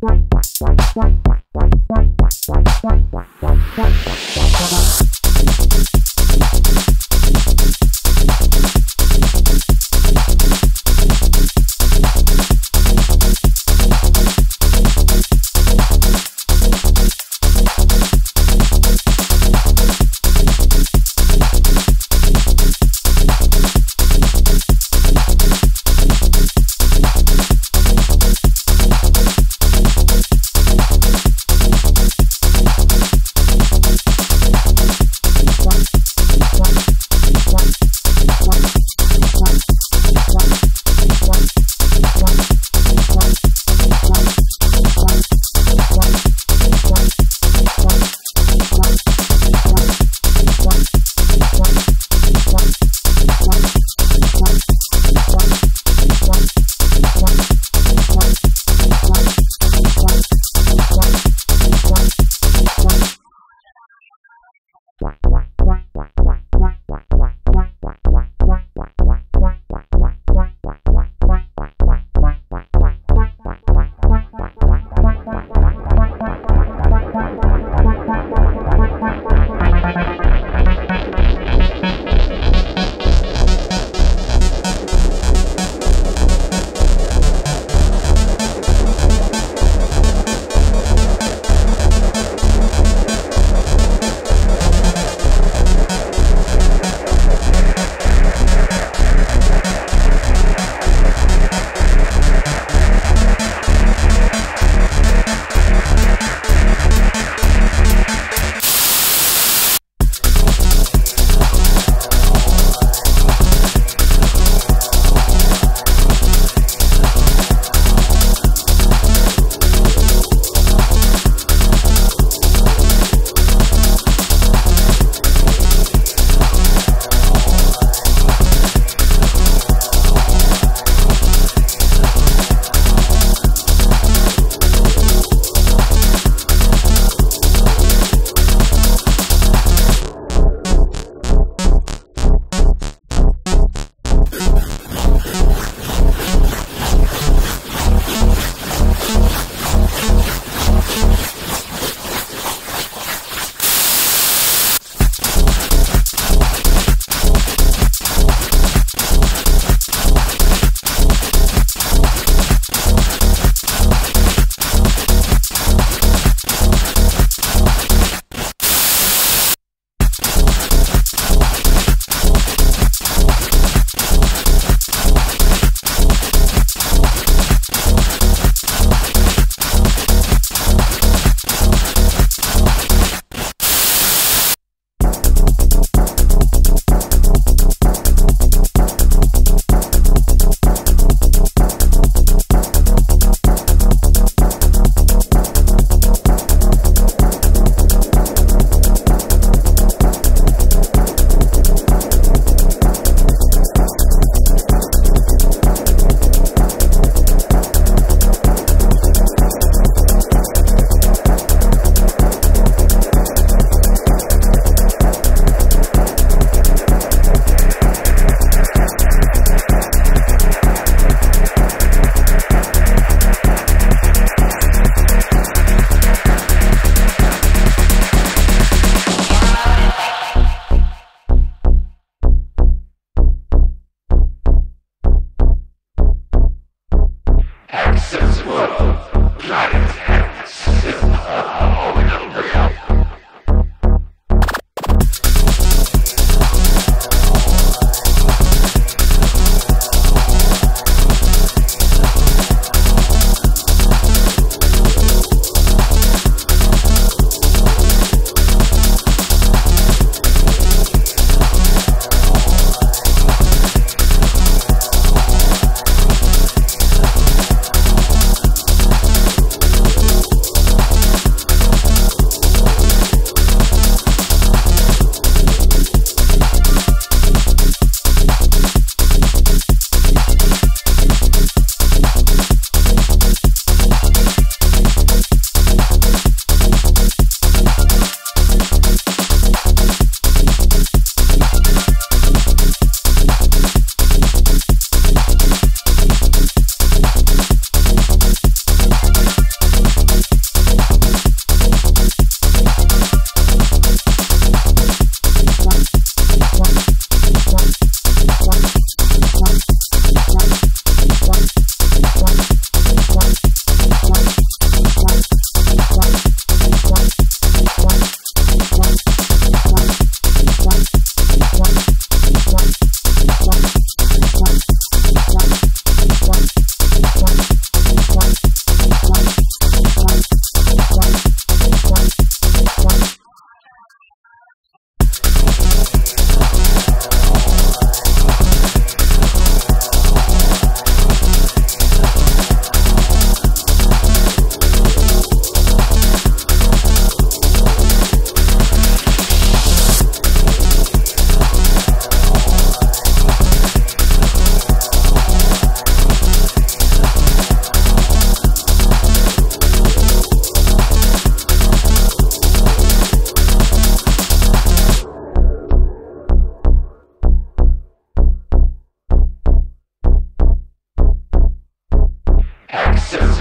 What?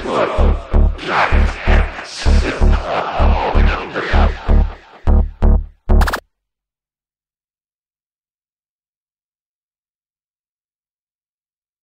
Impossible. Life